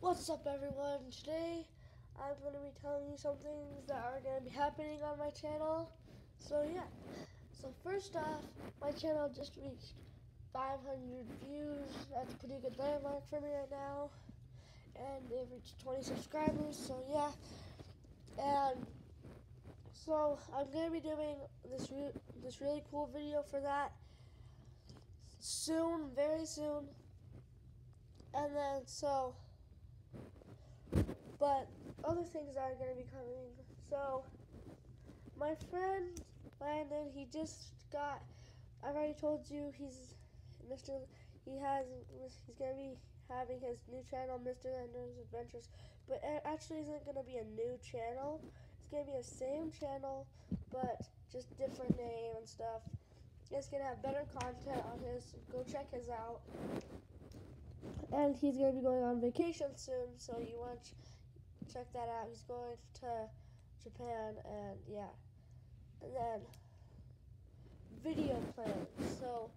What's up, everyone? Today I'm going to be telling you some things that are going to be happening on my channel. So, yeah. So, first off, my channel just reached 500 views. That's a pretty good landmark for me right now. And they've reached 20 subscribers. So, yeah. And so, I'm going to be doing this, re this really cool video for that soon, very soon. And then, so but other things are going to be coming. So, my friend Landon, he just got. I've already told you he's Mr. He has. He's going to be having his new channel, Mr. Landon's Adventures. But it actually isn't going to be a new channel. It's going to be the same channel, but just different name and stuff. It's going to have better content on his. Go check his out. And he's going to be going on vacation soon, so you want check that out. He's going to Japan, and yeah. And then video plans. So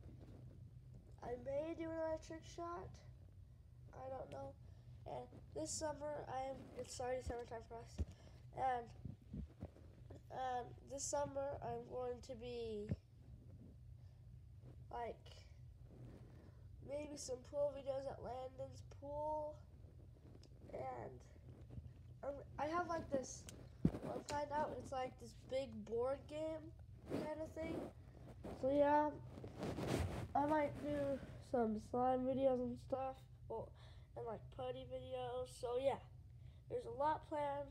I may do an electric shot. I don't know. And this summer, I am. It's already summertime for us, and and this summer I'm going to be like maybe some pool videos at Landon's pool and um, I have like this. I'll find out. It's like this big board game kind of thing. So yeah, I might do some slime videos and stuff, or and like putty videos. So yeah, there's a lot planned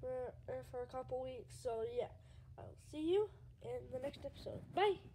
for er, for a couple weeks. So yeah, I'll see you in the next episode. Bye.